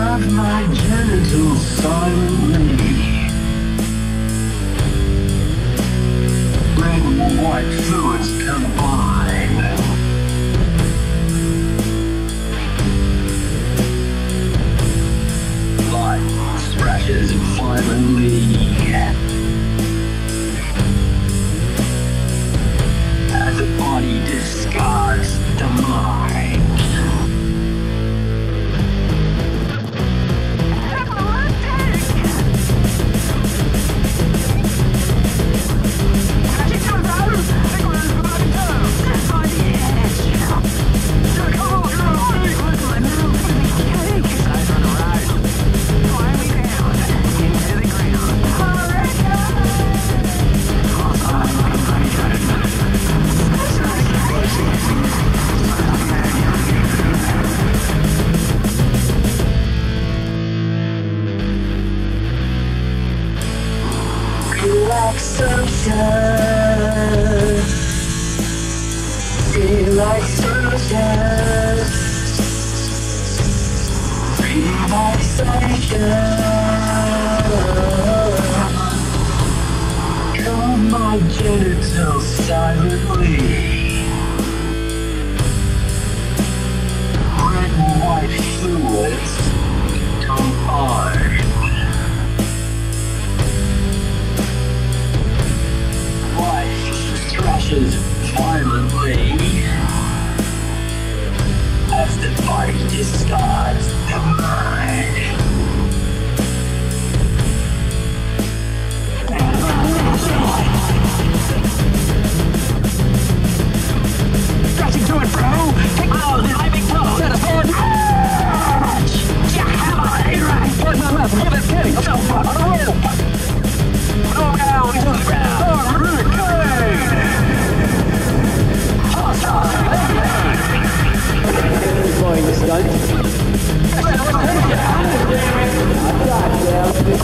Carve my genitals silently. Red and white fluids combine. Light thrashes violently. Relaxation. Relaxation. Relaxation. Calm my genitals silently. Red and white fluids is